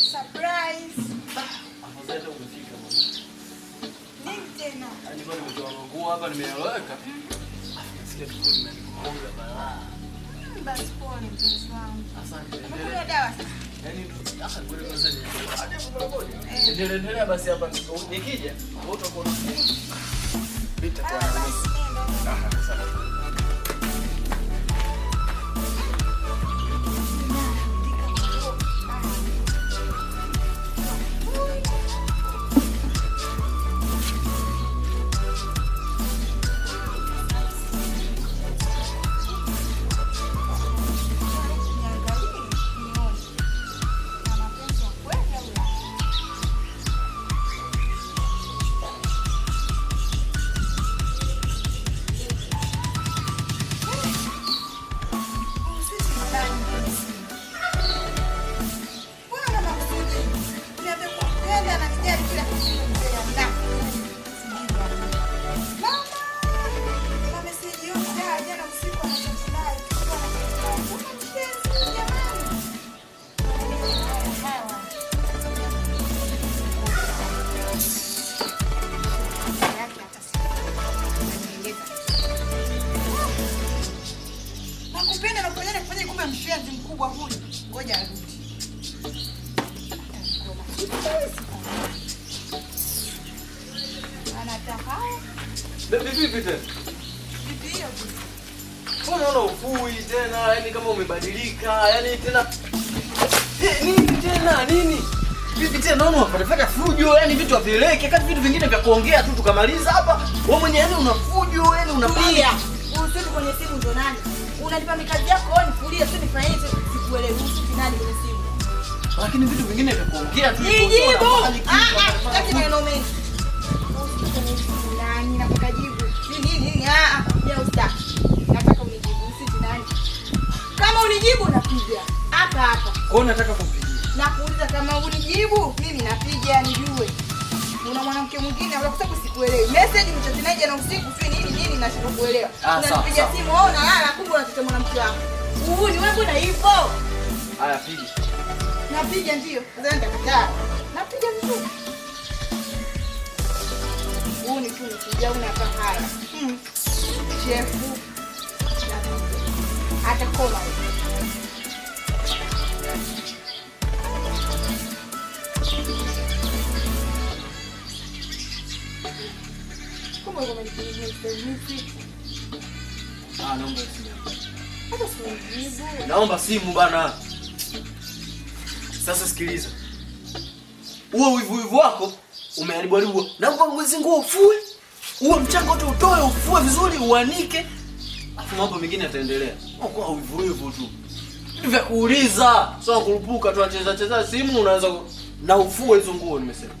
hata mama. Nini tena? Bado nimetoa nguo hapa nimeeleweka. Nasikia tu nimekonga balaa. Basi pole mpenzi wangu. Asante. Endelea. dawa sasa? Yaani aka kweli kwanza ni hapo pole pole. Endelea endelea basi hapa nikija. Wewe utakuwa unasikia. Kumbe mshenzi mkubwa huyu. Ngoja arudi. Anataka Bibi vipi tena? Bibi hiyo? Mbona ufui tena? Yaani kama umebadilika, yaani tena Eh, nini tena? Nini? Vipi tena naona unafanya fujo, yani vitu havieleweki, kati vitu vingine vya kuongea tu tukamaliza hapa. Wewe mwenyewe yani una fujo, yani unapiga. Usiti kwenye simu ndo nani? Unanipa mikazi yako wewe nifulie, sio nifanyie hicho sikuelewi. Usiti nani kwenye simu? Lakini vitu vingine vya kuongea tu. Nijibu. Ah ah, sitaki fujo. maneno mengi. Simu nani? Nataka jibu. Nini nini? Ah ah, ya usitaki. Nataka unijibu. Usiti nani? Kama unijibu napiga. Hapa hapa. Kwa nataka kumpigia. Nakuuliza kama unijibu, mimi napiga nijue. Una mwanamke mwingine au kwa sikuelewi. Message mchatina jana usiku sio nini nini na nashindwa kuelewa. Ah, sawa. simu wewe unalala kumbe unataka mwanamke wako. Huu ni wewe mbona hivyo? Haya piga. Napiga ndio. Sasa nitakataa. Napiga vizuri. Huu ni tu kuja una haya. Hmm. Chefu. Atakoma. Thank koma. Kama. Ah, naomba simu. Naomba simu bana. Sasa sikiliza. Huo wivu wivu wako umeharibu haribu. Naomba mwezi nguo ufue. Huo mchanga wote utoe ufue vizuri uanike. Afu mambo mengine yataendelea. Kwa wivu wivu tu. Vya kuuliza, sio kurupuka tu acheza cheza simu unaanza na ufue hizo nguo nimesema.